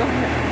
go ahead.